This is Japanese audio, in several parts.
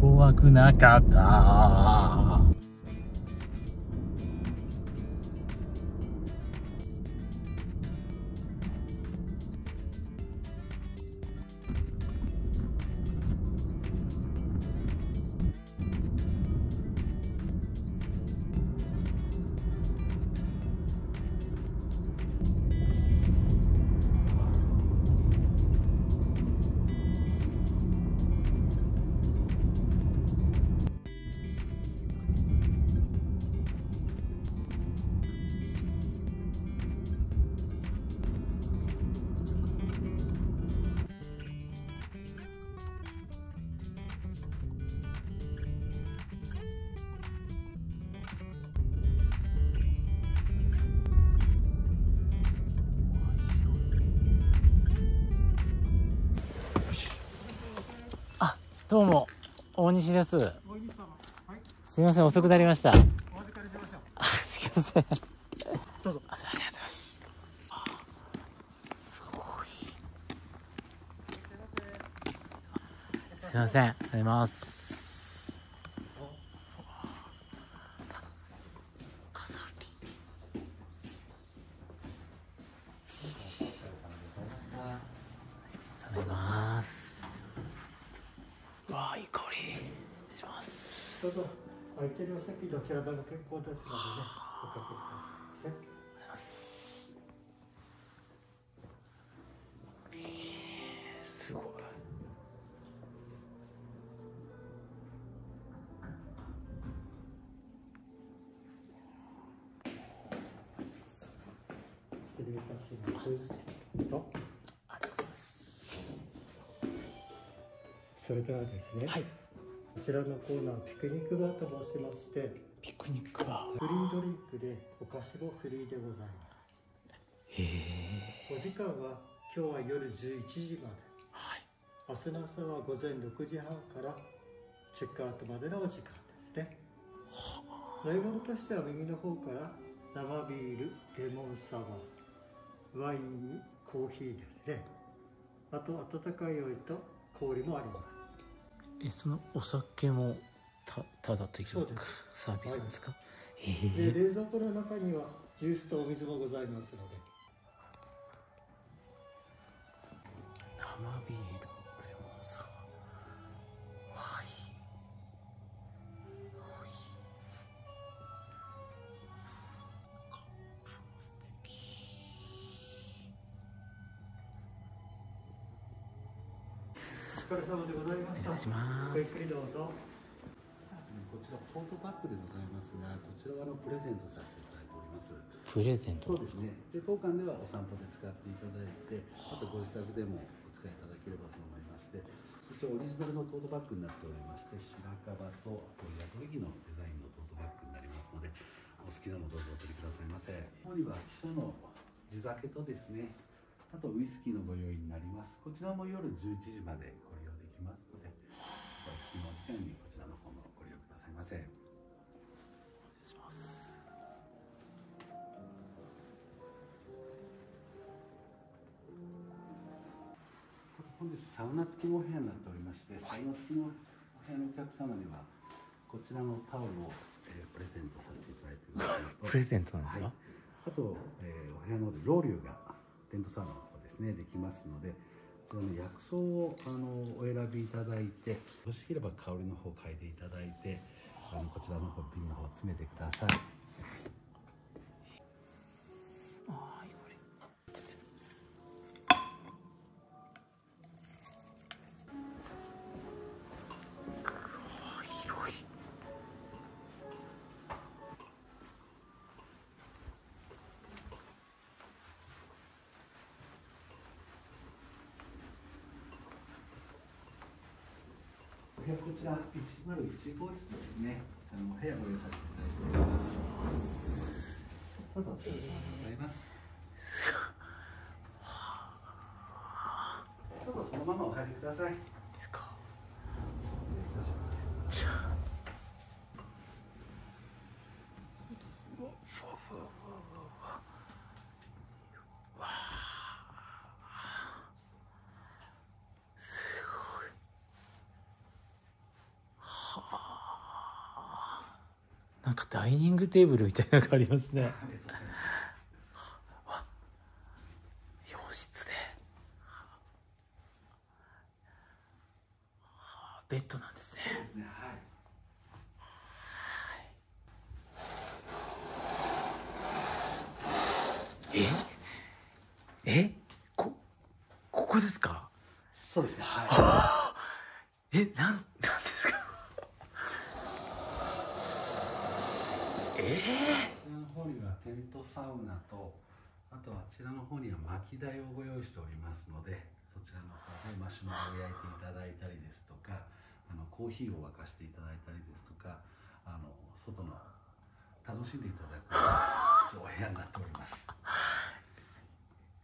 怖くなかった。どうも大西です。すみません遅くなりました。あすみません。どうぞ。あすみませんありがとうございます。あすごい。すみませんありがとうございます飾りありがとうございますわあいい香り失礼しますどうぞ空いてるお席どちらでも結構ですのでねおかけくださいませありがとうござい。ますすごい失礼いたします。どう。ぞありがとうございます。それではですね、はい。こちらのコーナーピクニックバーと申しましてピクニックバーフリードリンクでお菓子もフリーでございまへえ。すお時間は今日は夜11時まで。はい。明日の朝は午前6時半からチェックアウトまでのお時間ですね。飲み物としては右の方から生ビールレモンサワーワインにコーヒーですね。あと温かいお湯と氷もあります。えそのお酒もたただというそうサービスなんですか、へでえ。冷蔵庫の中にはジュースとお水もございますので。生ビールレモンサワーはい。はい。カップも素敵お疲れ様でございました。お願いしまごゆっすくりどうぞトートバッグでございますが、こちらはあのプレゼントさせていただいております。プレゼント？そうですね。で当館ではお散歩で使っていただいて、あとご自宅でもお使いいただければと思いまして、一応オリジナルのトートバッグになっておりまして、白樺とあとヤドリギのデザインのトートバッグになりますので、お好きなのどうぞお取りくださいませ。ここには基礎の地酒とですね、あとウイスキーのご用意になります。こちらも夜11時までご利用できますので、お好きなお時間に利用ください。します。本日サウナ付きのお部屋になっておりまして、サウナ付きのお部屋のお客様にはこちらのタオルを、えープレゼントさせていただいてます。プレゼントなんですか、はい。あと、えーお部屋の方でロウリュがテントサウナの方ですねできますのでこちらの薬草をあのお選びいただいてよろしければ香りの方を嗅いでいただいてこちらの方瓶の方詰めてください。部屋こちら101号室ですね。あのお部屋ご用意させていただいております。どうぞお疲れ様でございますどうぞそのままお入りくださいですか失礼いたしますじゃあうわふわふわふわふわわあなんかダイニングテーブルみたいなのがありますねありがとうございます洋室ではあベッドなんですねそうですねはいええこここですかそうですねはいえなんなんですかえこちらの方にはテントサウナとあとあちらの方には薪台をご用意しておりますのでそちらの方でマシュマロを焼いていただいたりですとかあのコーヒーを沸かしていただいたりですとかあの外の楽しんでいただくお部屋になっておりますー、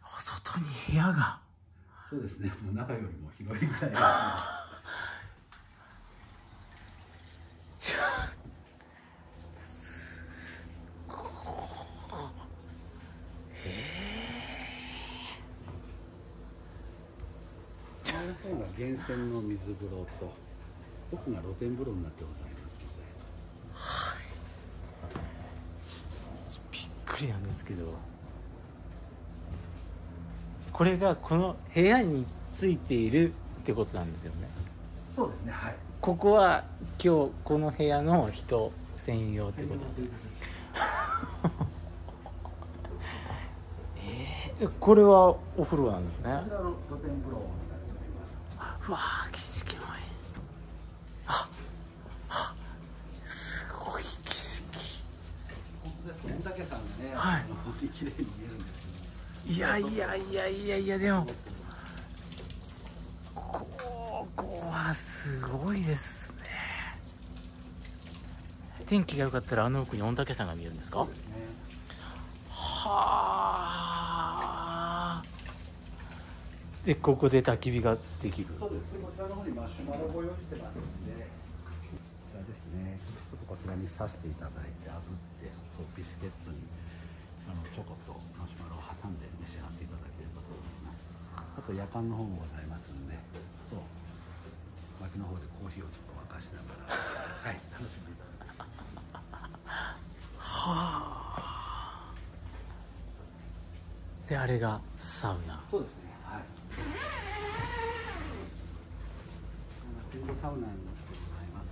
外に部屋がそうですねもう中よりも広いぐらいちょこの方が源泉の水風呂と奥が露天風呂になってございます。のではい。びっくりなんですけどこれがこの部屋についているってことなんですよね。そうですねはい。ここは今日この部屋の人専用ってこと。えこれはお風呂なんですね。こちらの露天風呂になっております。うわー景色もいい。ああすごい景色。本当ですね。御嶽山がね、はい。綺麗に見えるんですけど。いやいやいやいやいやでもここはすごいですね天気が良かったらあの奥に御嶽山が見えるんですか？ね。はあでここで焚き火ができるそうですね。こちらの方にマシュマロご用意してますので、こちらですね。ちょっとこちらに刺していただいて、炙って、そうビスケットにあのチョコとマシュマロを挟んで召し上がっていただければと思います。あと夜間の方もございますので、脇の方でコーヒーをちょっと沸かしながら、はい、楽しんでいただければ。であれがサウナそうですね。はい。サウナになってございます。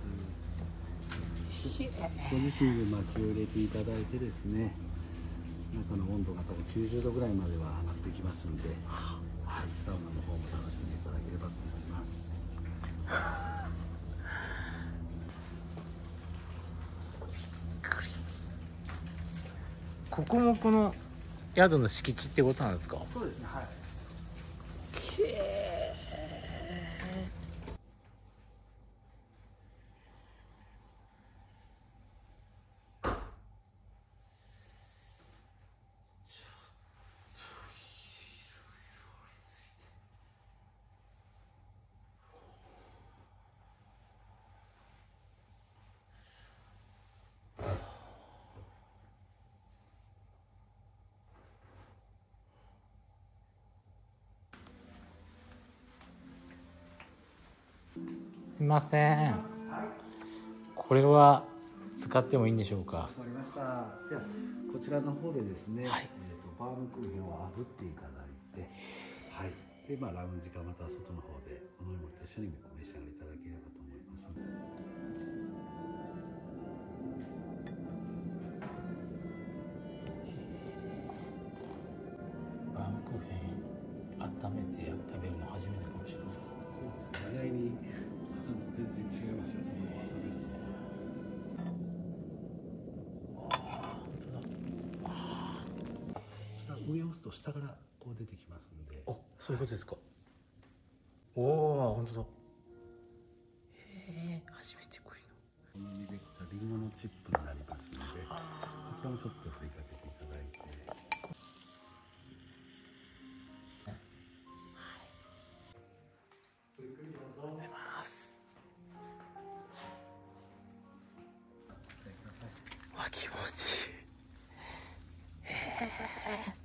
ご自身で薪を入れていただいてですね。中の温度が多分90度ぐらいまでは上がってきますんで、はい、サウナの方も楽しんでいただければと思います。ここもこの宿の敷地ってことなんですか？そうですね。はい。いませんこれは使ってもいいんでしょうか？わかりました。ではこちらの方でですね、はいえっ、とバームクーヘンを炙っていただいて、はい。でまあラウンジかまた外の方でお飲み物と一緒にお召し上がりいただければと思います。バームクーヘン温めて食べるの初めてかもしれないそうですね。意外に全然違いますよ。その上を押す。と下からこう出てきますんで。あそういうことですかおお本当だええ初めてこういうこの実できたリンゴのチップになりますので、こちらもちょっと振りかけていただいて。の出ます気持ちいい。えー。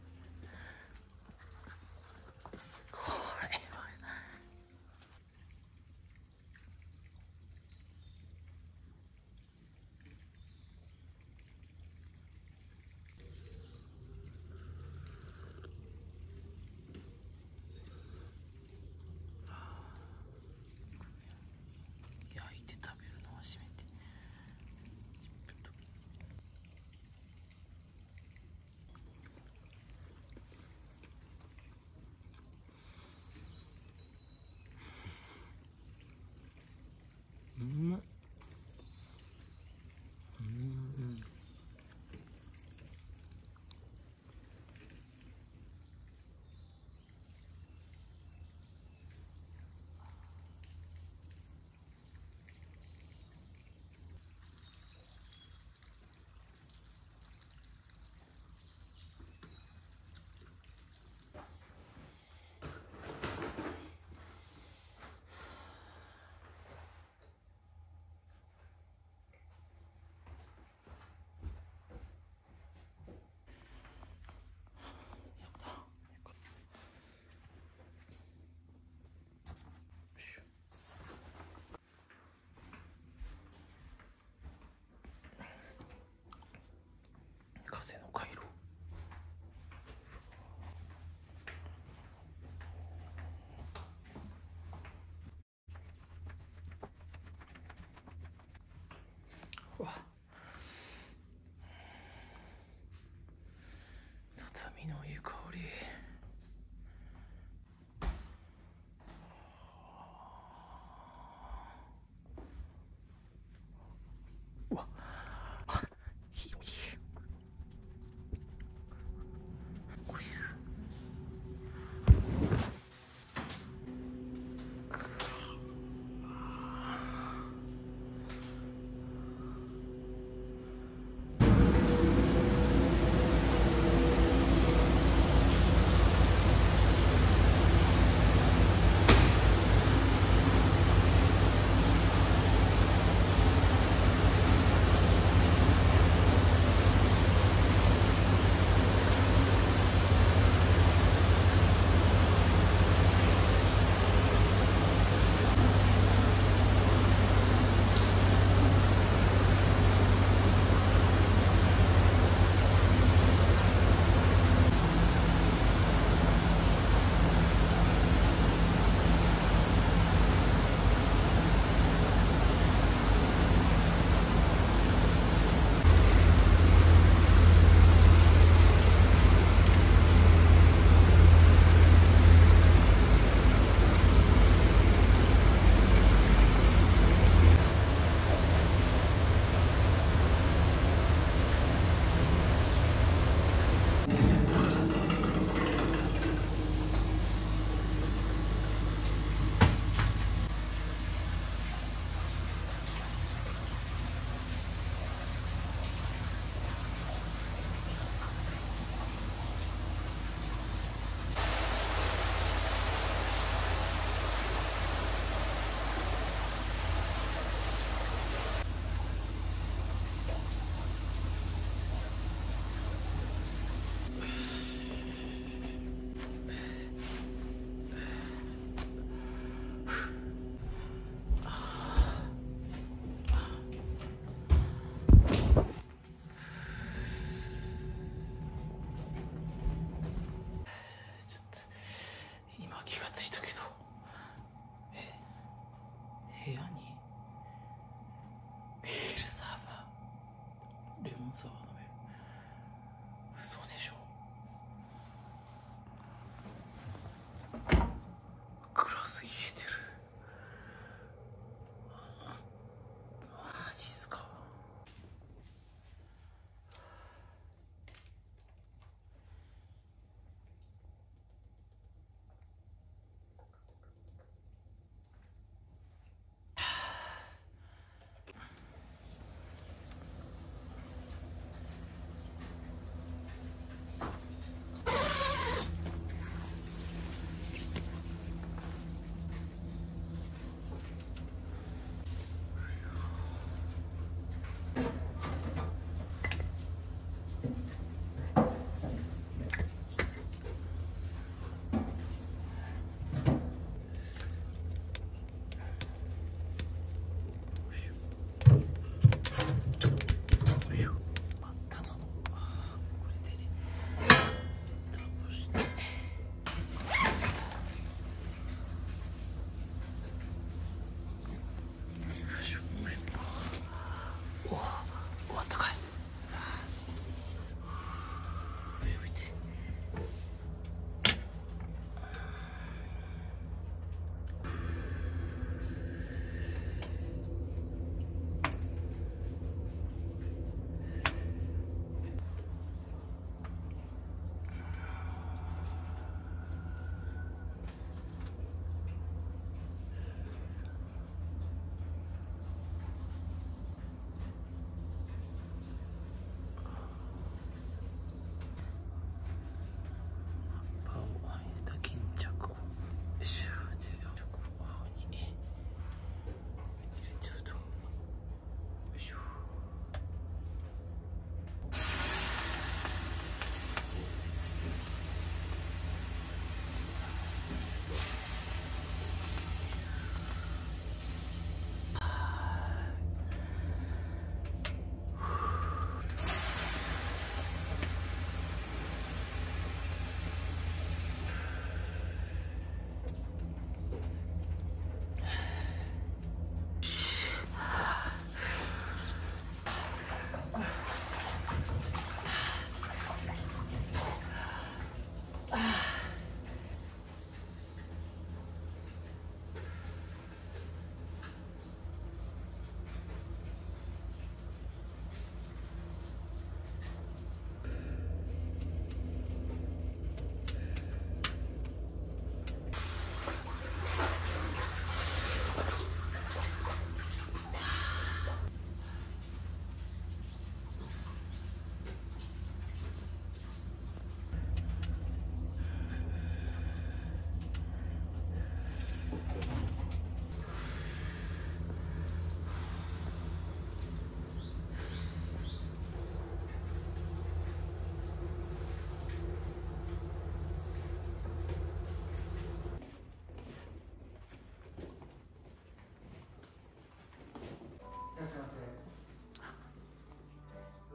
風の回路。うわ。っ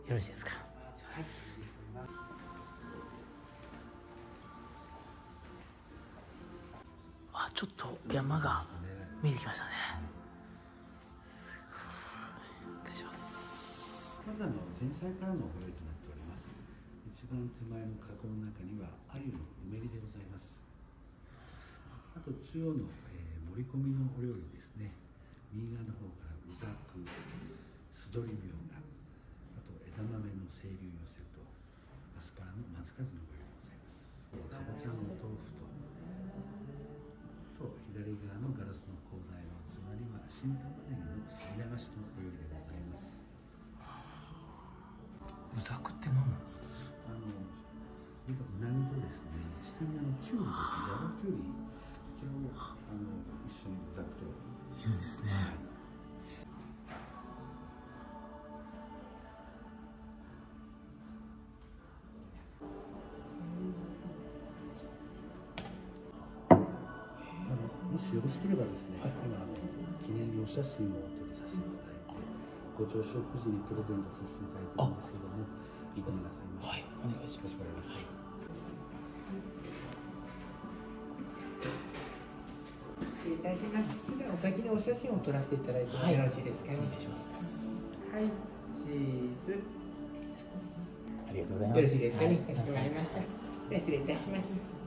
よろしいですか？あちょっと山が見えてきましたね。すごい。失礼します。まずあの前菜からのご用意となっております。一番手前のカゴの中には鮎のうめりでございます。あと中央の、えー盛り込みのお料理ですね。右側の方からうざくすどりみょうが清流寄せとアスパラの松風のご用意でございます。かぼちゃのお豆腐とと左側のガラスの高台の器には新玉ねぎのすり流しのご用意でございます。うざくって何なんですかあの、これがうなぎとですね、下にあのキュウリですね、ヤバキュウリ、こちらをあの一緒にざっと。いるんですしよろしければですね、今あの記念にお写真をお撮りさせていただいて、ご朝食時にプレゼントさせていただいてるんですけども、いかがなさいますか。はいお願いしますかしこまりました。失礼いたします。お先にお写真を撮らせていただいてもはいよろしいですかね？お願いしますはい、チーズ。ありがとうございますよろしいですかね？はいかしこまりました。では失礼いたします。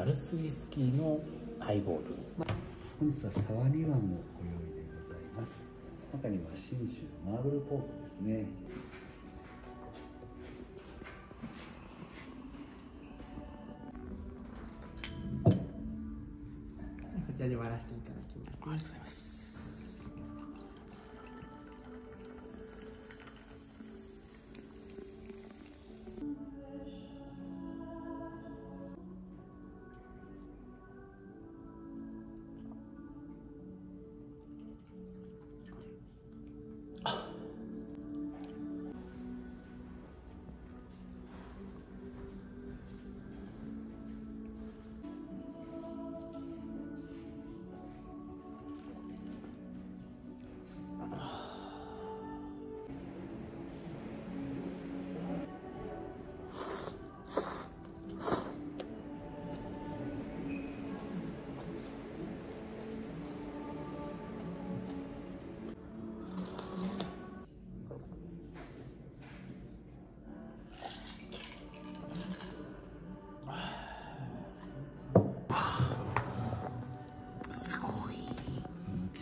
マルスウイスキーのハイボール本日は沢煮碗もご用意でございます。中には信州マーブルポークですね。こちらで割らせていただきます。ありがとうございます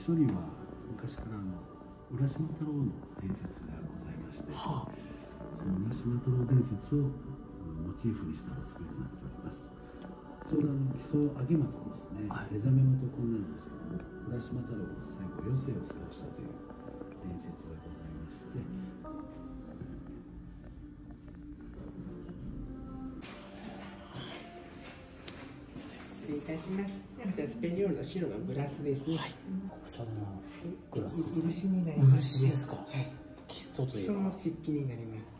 一人は昔からあの浦島太郎の伝説がございまして、はその浦島太郎伝説をあのモチーフにしたお作りとなっております。ちょうどあの木曽上松ですね、はい。出覚めのところになるんですけども浦島太郎が最後余生を過ごしたという伝説がございまして失礼いたします。こちらスペリオールの白がグラスですね。はいそのグラスです漆になります、ね。漆ですかはい。基礎といえばその漆器になります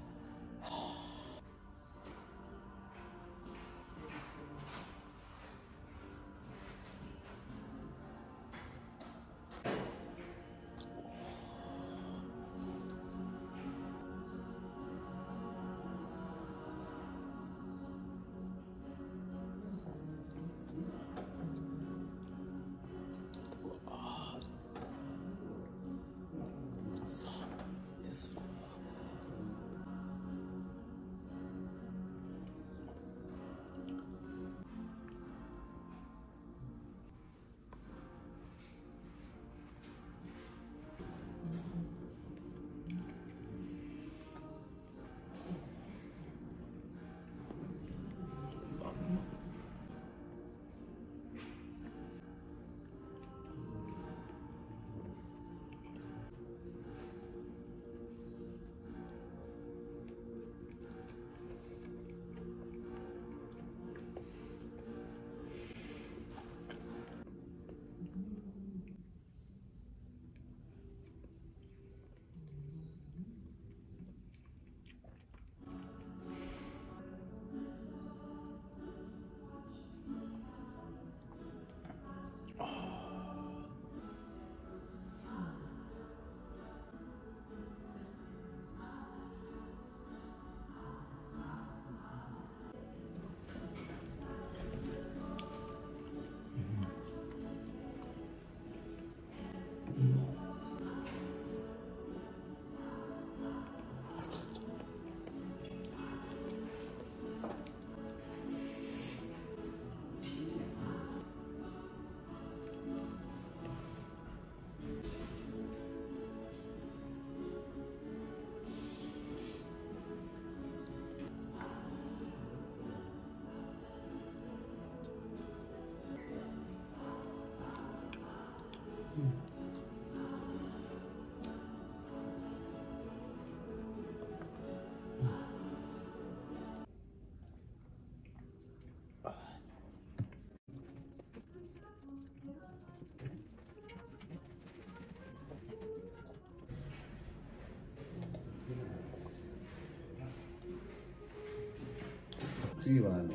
次はあの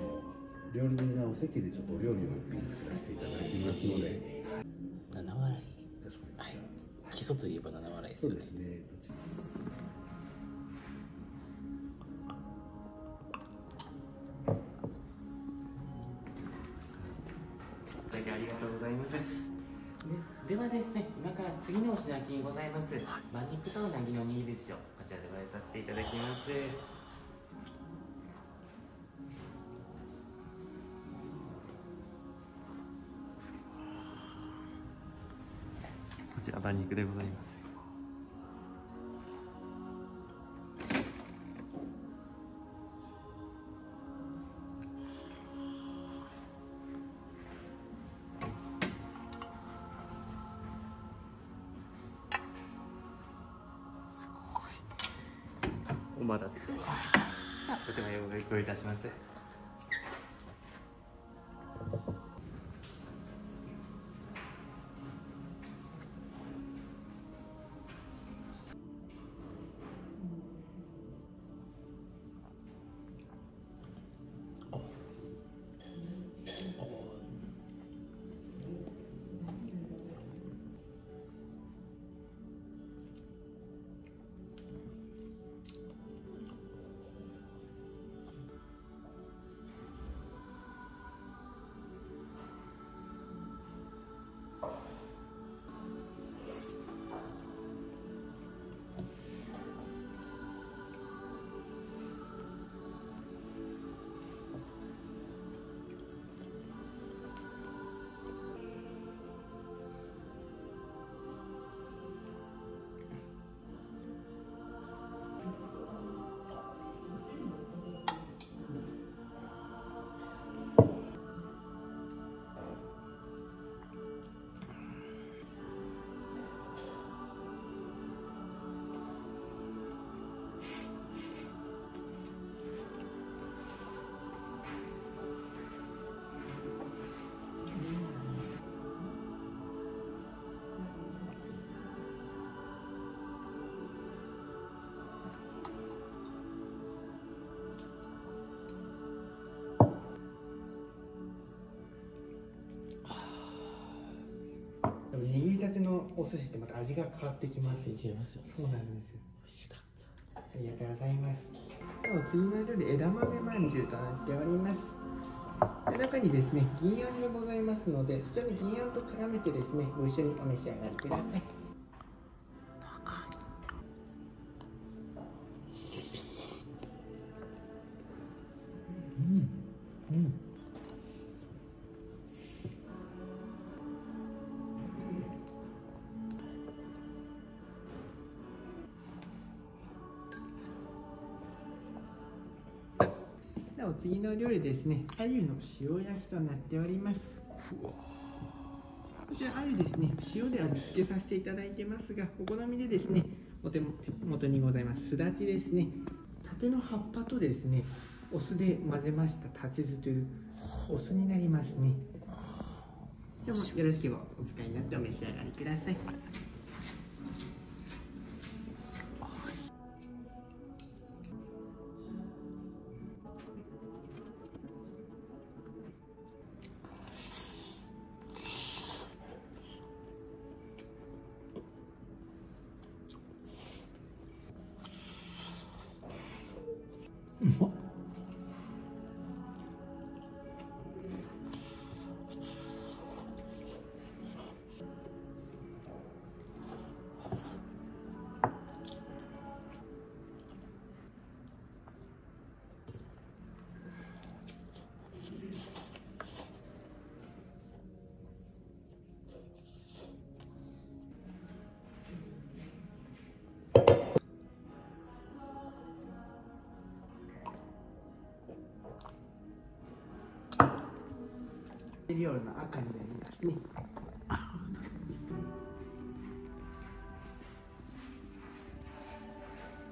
料理人がお席でちょっとお料理を一品作らせていただきますので七笑いかしこまりはいました基礎といえば七笑いですよねねありがとうございます。でではですね、今から次のお品きにございます。馬肉とうなぎの握り寿司をこちらでご用意させていただきます。ちら馬肉でございます。お待たせいたしました。とてもよくご用意いたします。たてのお寿司ってまた味が変わってきますよ違いますよね。そうなんですよ。美味しかった。ありがとうございます。では次の料理枝豆まんじゅうとなっております。で中にですね銀あんがございますのでそちらの銀あんと絡めてですねご一緒にお召し上がりくださいではお次の料理ですね。鮎の塩焼きとなっております。こちら鮎ですね。塩で味付けさせていただいてますがお好みでですねお手元にございます。すだちですね。竹の葉っぱとですねお酢で混ぜました立ち酢というお酢になりますね。じゃあもうよろしければお使いになってお召し上がりください料理の赤にな。りますね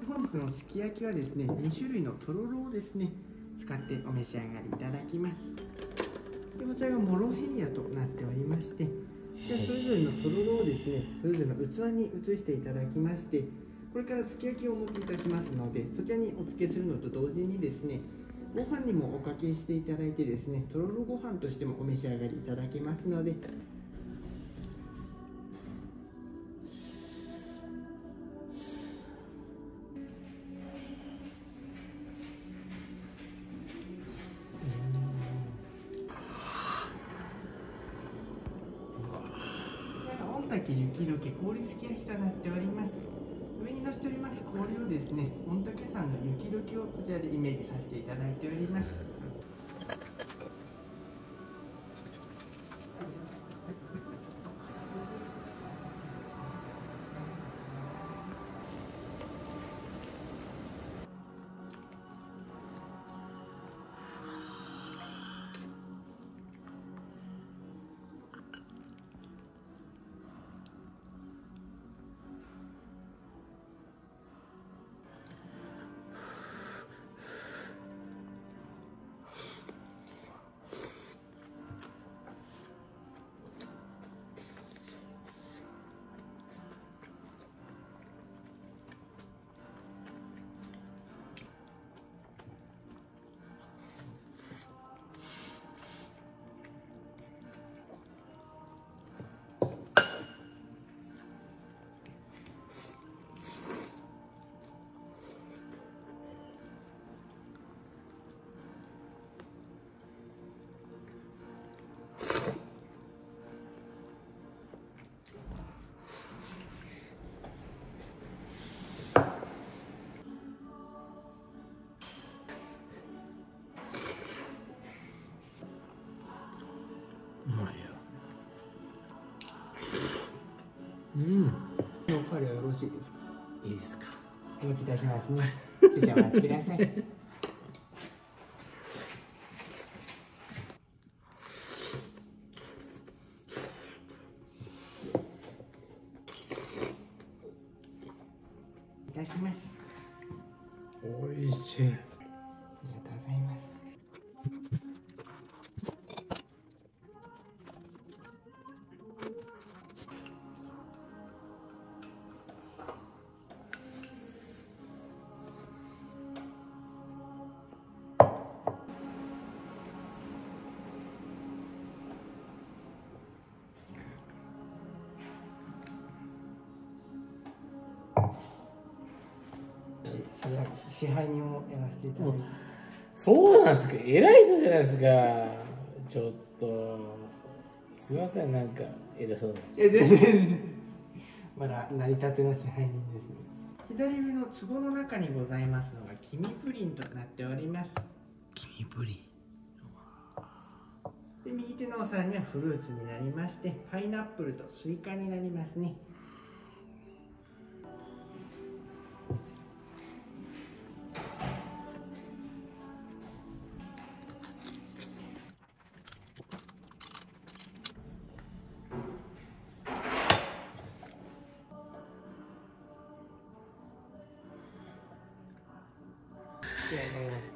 本日のすき焼きはですね2種類のとろろをですね使ってお召し上がりいただきます。でこちらがモロヘイヤとなっておりましてでそれぞれのとろろをですねそれぞれの器に移していただきましてこれからすき焼きをお持ちいたしますのでそちらにお付けするのと同時にですねご飯にもおかけしていただいてですねとろろご飯としてもお召し上がりいただけますので。御嶽雪解け氷すき焼きとなっております。しております。氷をですね御嶽山の雪解けをこちらでイメージさせていただいております。うん。おかわりはよろしいですか？いいですか。お持ちいたしますね。少々お待ちくださいていただいてそうなんですか。偉い人じゃないですか。ちょっと。すいませんなんか偉そうでいや全然まだ成り立ての支配人ですね。左上の壺の中にございますのが黄身プリンとなっております。黄身プリン。で右手のお皿にはフルーツになりましてパイナップルとスイカになりますね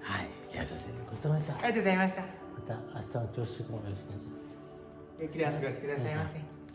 はいじゃあ先生ごちそうさまでした。ありがとうございました。また明日の朝食もよろしくお願いします。ゆっくりお過ごしくださいませ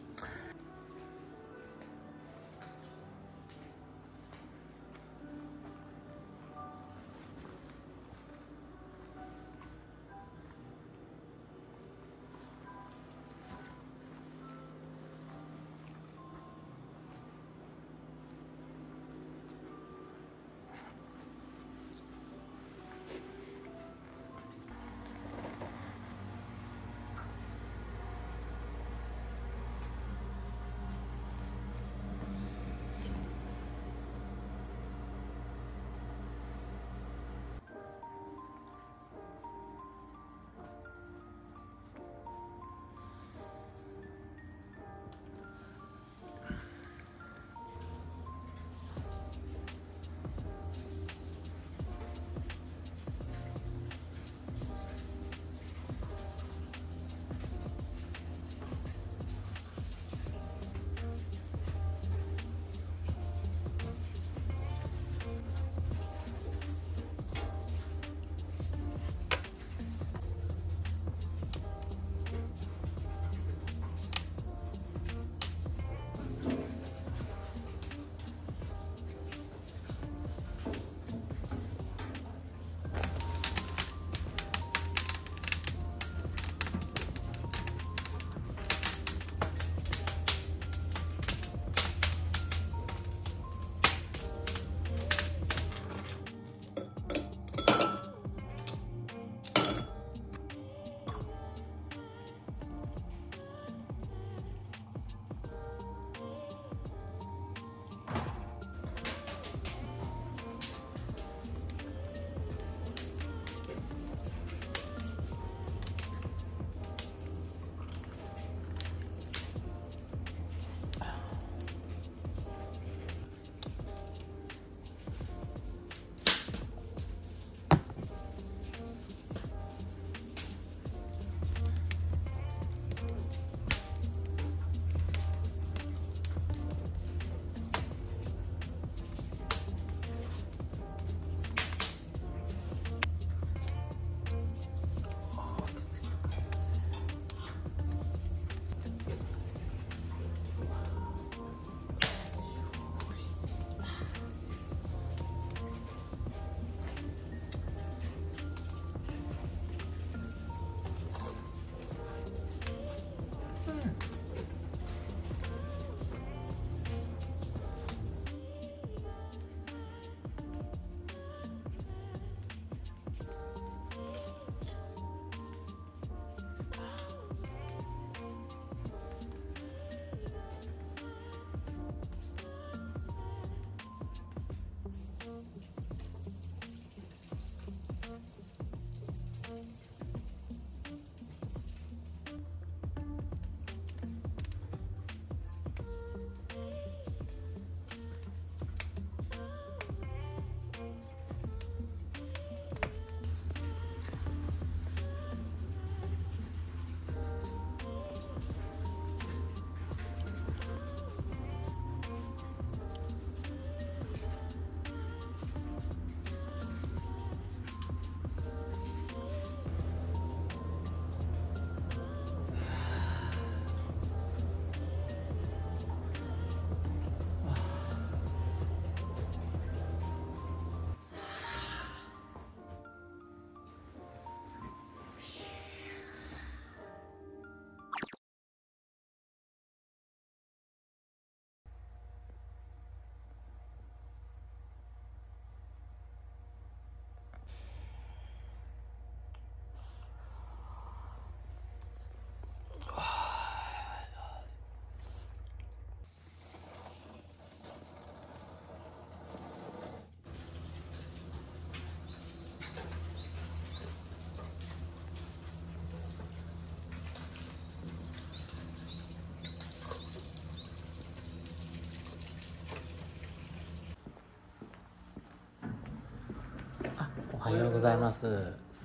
はようございます。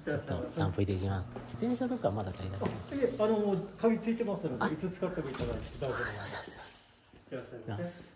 ちょっと散歩行ってきます。自転車とかまだ買い出せます。いえあの鍵ついてますのあでいつ使ってもいただいて大丈夫ですいます。いらっしゃいませ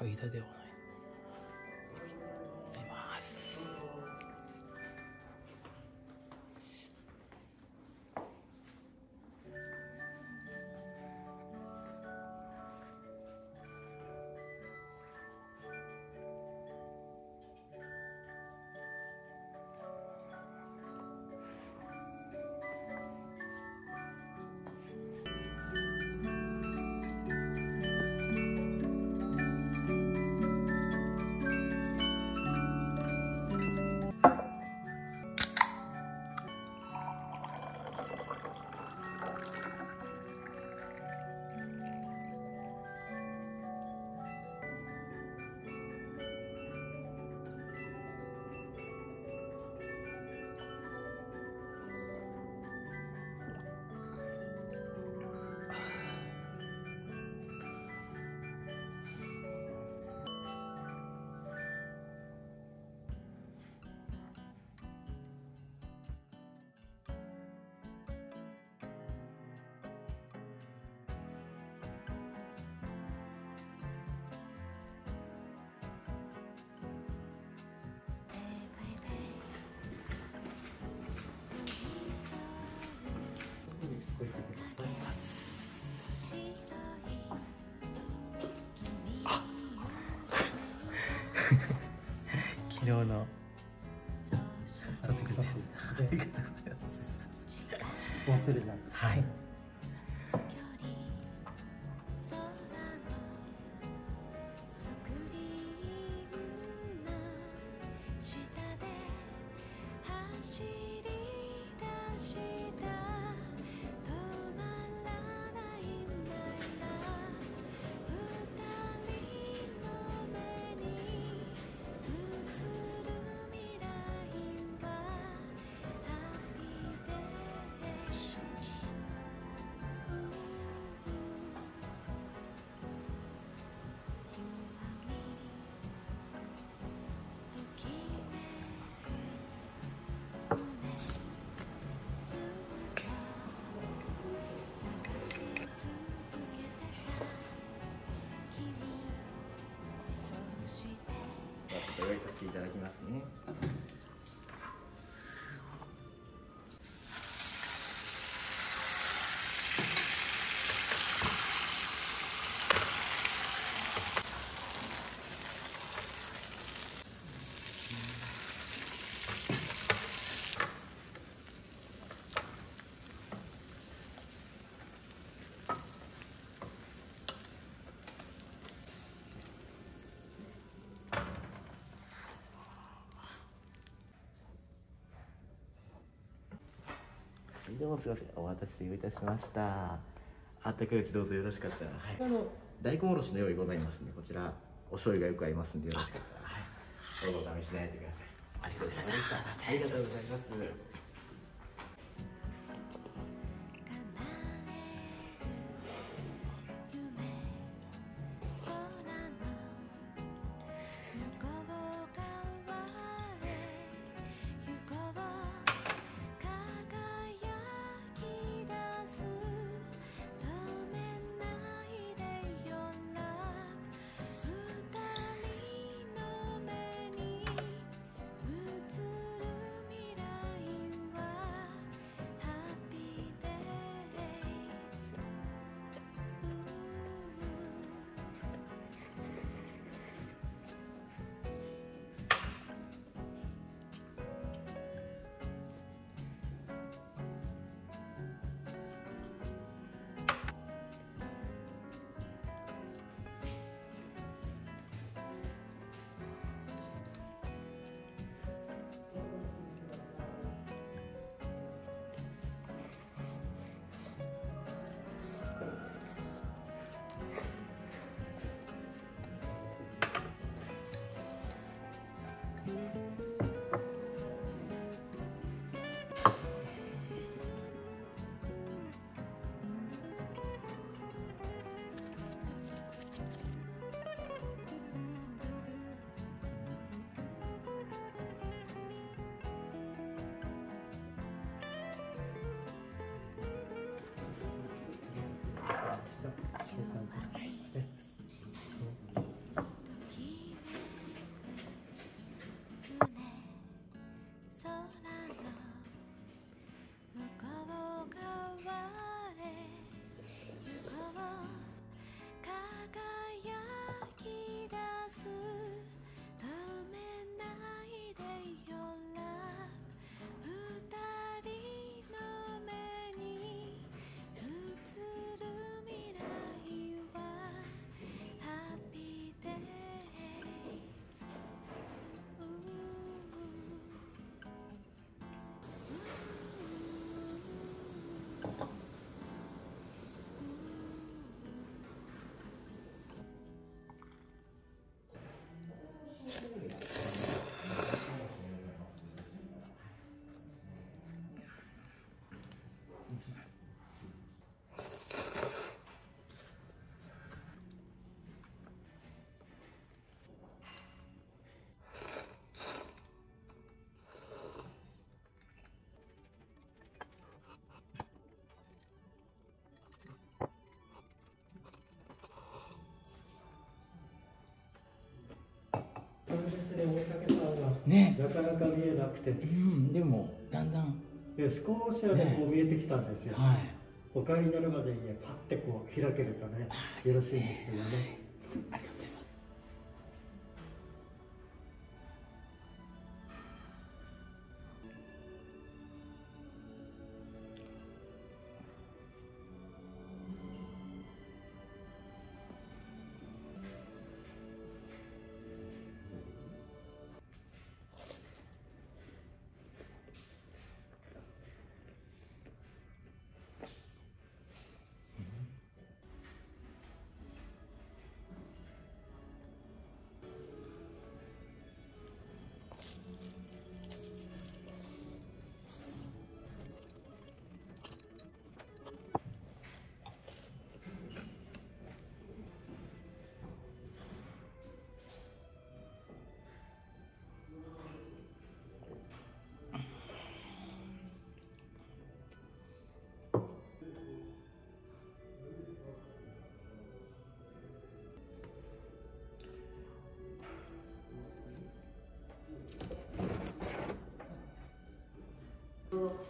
ない階段ではないすい昨日の撮ってくれたやつありがとうございます。忘れない。はいどうもすいません。お待たせいたしました。あったかいうちどうぞよろしかったら。はい。あの大根おろしの用意ございますんでこちらお醤油がよく合いますんでよろしかったら。はい。どうぞお試しになってください。ありがとうございましたありがとうございますね大竹さんがね。なかなか見えなくて。うんでもだんだん。で少しはねこう見えてきたんですよ、はい。お帰りになるまでにねパッてこう開けるとねよろしいんですけどね。あり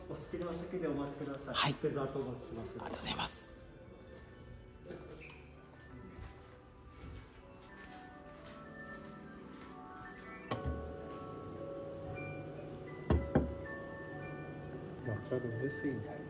お好きなお席でお待ちください、はい。デザートお持ちします。ありがとうございます。抹茶のよね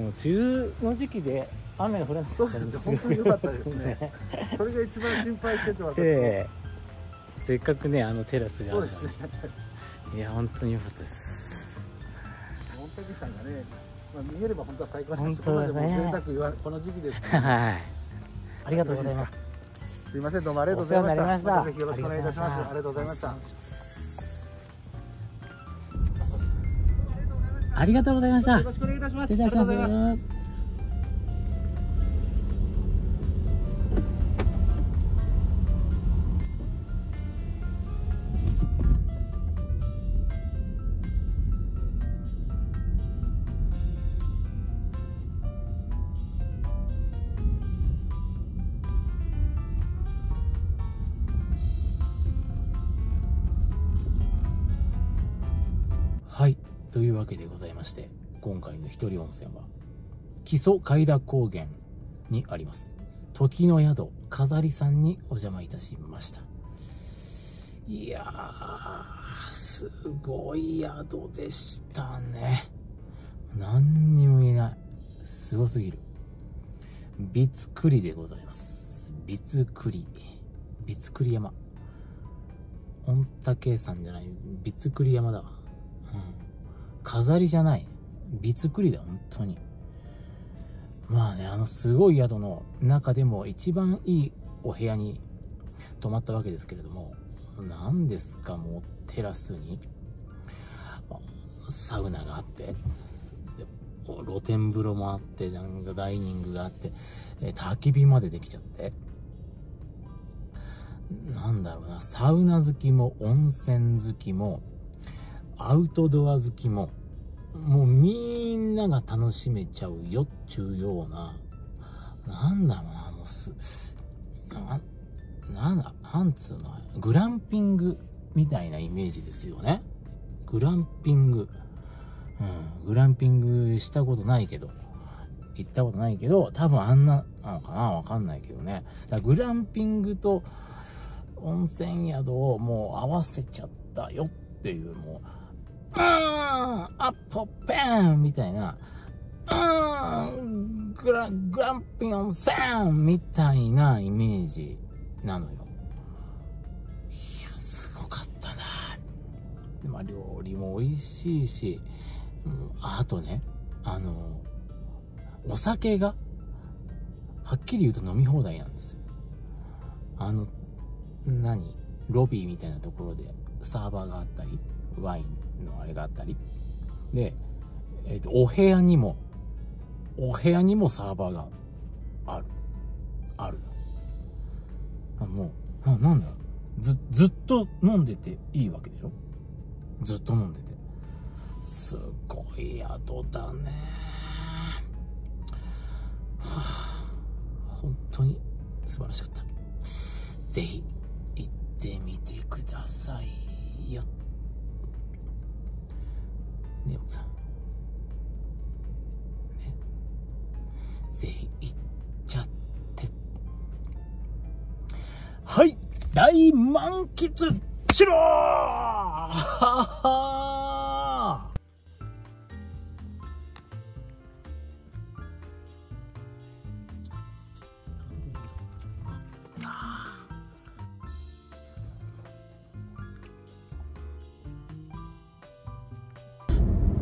の梅雨の時期で雨が降らなかったんです本当に良かったですね。それが一番心配してて私も、ええ。せっかくねあのテラスがそうですね。にいや本当に良かったです。本木さんがね、まあ、見えれば本当は最高です。そこま贅沢言わこの時期ですから、はい。ありがとうございます。すいません。どうもありがとうございました。また。ぜひよろしくお願いいたします。ありがとうございましたありがとうございました。よろしくお願いいたします。はい。というわけでございまして、今回の一人温泉は、木曽海田高原にあります。時の宿、飾りさんにお邪魔いたしました。いやー、すごい宿でしたね。何にも言えない。すごすぎる。びつくりでございます。びつくり。びつくり山。御嶽山じゃない、びつくり山だ。うん。飾りじゃない。びつくりだ、本当に。まあね、あのすごい宿の中でも一番いいお部屋に泊まったわけですけれども、何ですか、もうテラスに、サウナがあって、露天風呂もあって、なんかダイニングがあって、え焚き火までできちゃって、なんだろうな、サウナ好きも温泉好きも、アウトドア好きも、もうみんなが楽しめちゃうよっちゅうような、なんだろうな、もうす、な、なんだ、なんつうの、グランピングみたいなイメージですよね。グランピング。うん、グランピングしたことないけど、行ったことないけど、多分あんななのかなわかんないけどね。だグランピングと温泉宿をもう合わせちゃったよっていう、もう、アッポペンみたいな、うん、グラ、グランピオン温泉みたいなイメージなのよ。いや、すごかったな。まあ、料理も美味しいし、うんあとね、あの、お酒が、はっきり言うと飲み放題なんですよ。あの、何？ロビーみたいなところでサーバーがあったり、ワインのあれがあったり。で、えっ、と、お部屋にも、お部屋にもサーバーがある。ある。あもう、ななんだず、ずっと飲んでていいわけでしょ？ずっと飲んでて。すごい宿だね。はあ、本当に素晴らしかった。ぜひ行ってみてくださいよ。ね奥さん。ね。ぜひ行っちゃって。はい大満喫しろー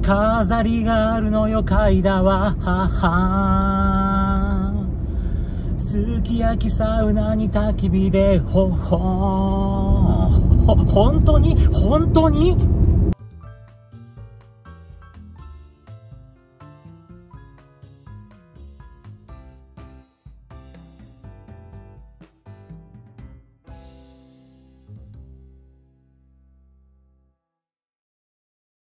飾りがあるのよ階段は。はは。すき焼きサウナに焚き火でほほほ本当に？本当に？